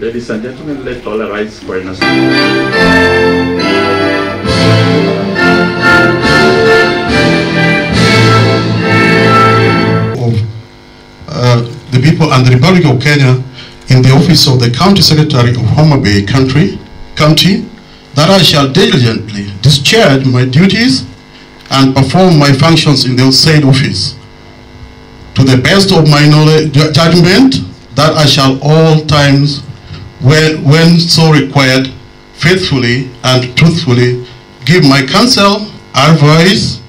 Ladies and gentlemen, let all arise for an uh, the people and the Republic of Kenya in the office of the County Secretary of Homa Bay Country, County, that I shall diligently discharge my duties and perform my functions in the said office to the best of my knowledge, judgment, that I shall all times, when, when so required, faithfully and truthfully give my counsel, advice,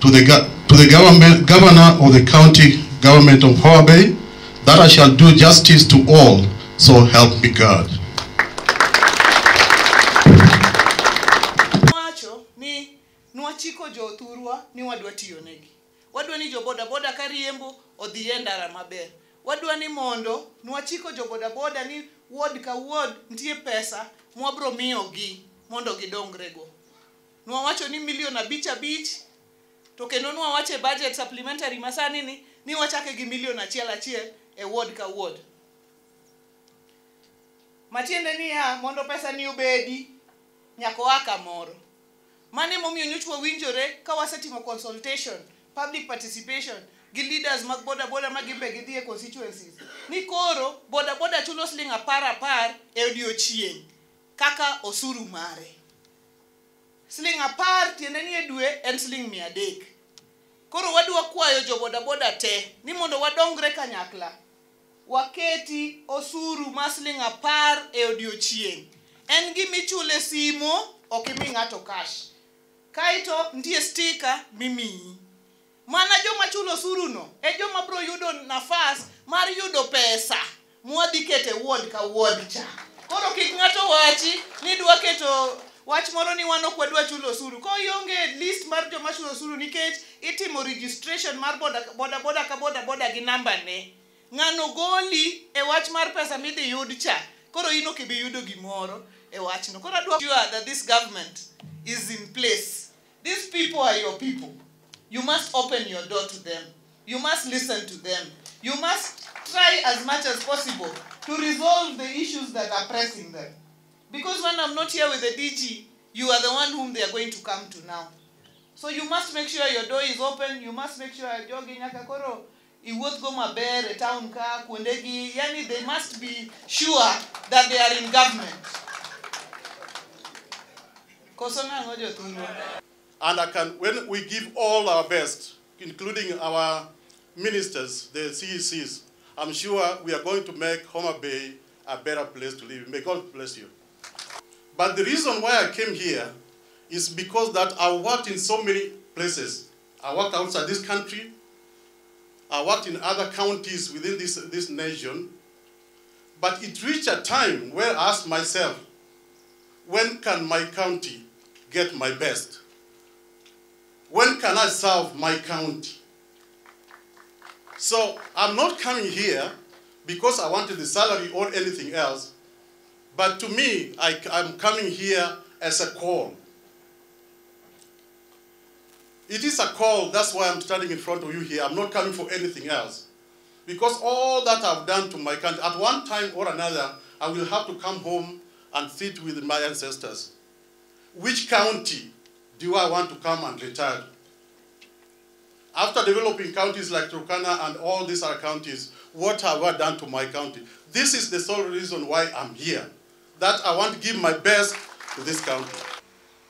to the, to the government, governor of the county government of Bay, that I shall do justice to all, so help me God. Nwachiko jo thurwa ni wadwa tiyo negi. Wadwa ni jo bodaboda ka riembo odhi e ndara maber. Wadwa ni mondo nwachiko jo bodaboda ni ward ka ward nitie pesa mwabro miyogi mondo gidongrego nwawacho ni milion abich abich to kendo nwawacho e budget supplementary masani ni ni wachake gi milion achiel achiel e ward ka ward matiende niya mondo pesa ni obedi nyaka oa kamoro mano emomiyo nyocha wawinjore ka wasetimo consultation public participation gi leaders mag boda boda ma gimbe gidhi e constituencies. Ni koro boda boda chulo siling apar apar e odiochieng' kaka osuru mare. Siling apar tiende ni e dwe en siling mia adek. Koro wadwa kwayo jo boda boda te ni mondo wadongre kanyakla. Waketi osuru ma siling apar e odiochieng' en gimichule simo ok imi ng'ato cash kaeto nitie stika mimiyi. Mana joma chulo osuruno e joma biro yudo nafas mar yudo pesa. Mwadhi keto e ward ka ward cha. Koro kik ng'ato wachi ni dwa keto wach moro ni wan ok wadwa chulo osuru. Ko ionge list mar joma chulo osuru nikech itimo registration mar boda boda, boda ka boda boda gi namba ne. Ng'ano goli e wach mar pesa midhi yud cha. Koro in ok ibi yudo gimoro e wachno koro adwa sure that this government is in place these people are your people. You must open your door to them. You must listen to them. You must try as much as possible to resolve the issues that are pressing them. Because when i'm not here with the dg you are the one whom they are going to come to now. So you must make sure your door is open. You must make sure jogi nyaka koro iwuoth go maber e town ka kuondegi yani they must be sure that they are in government. Koso nang'o jothurwa And I can, when we give all our best, including our ministers, the CECs, I'm sure we are going to make Homa Bay a better place to live. May God bless you. But the reason why I came here is because that I worked in so many places. I worked outside this country. I worked in other counties within this, this nation. But it reached a time where I asked myself, when can my county get my best? When can I serve my county? So I'm not coming here because I wanted the salary or anything else. But to me, I, am coming here as a call. It is a call, that's why I'm standing in front of you here. I'm not coming for anything else. Because all that I've done to my country, at one time or another, I will have to come home and sit with my ancestors. Which county do I want to come and retire? After developing counties like Turkana and all these other counties, what have I done to my county? This is the sole reason why I'm here. That I want to give my best to this country.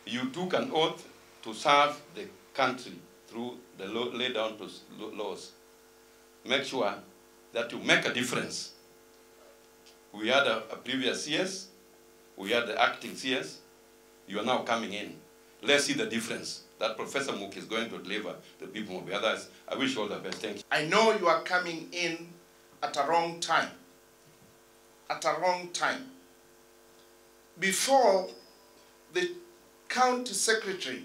You took an oath to serve the country through the laid down laws. Make sure that you make a difference. We had a, a previous CS, we had the acting CS, you are now coming in. Let's see the difference that Professor Mook is going to deliver to people of the others. I wish you all the best. Thank you. I know you are coming in at a wrong time. At a wrong time. Before the county secretary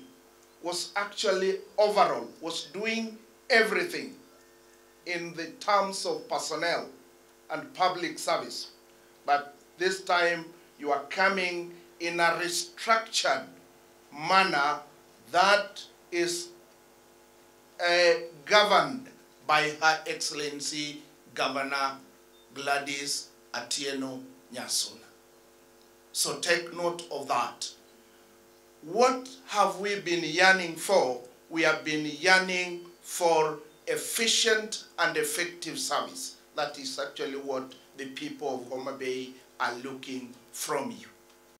was actually overall, was doing everything in the terms of personnel and public service. But this time you are coming in a restructured manner that is uh, governed by Her Excellency Governor Gladys Atieno Nyasuna. So take note of that. What have we been yearning for? We have been yearning for efficient and effective service. That is actually what the people of Homa Bay are looking from you.